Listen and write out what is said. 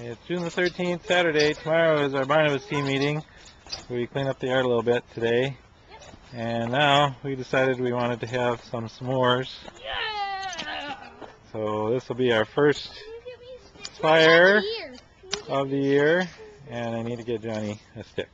It's June the 13th, Saturday. Tomorrow is our Barnabas team meeting. We cleaned up the yard a little bit today. And now we decided we wanted to have some s'mores. So this will be our first fire of the year. And I need to get Johnny a stick.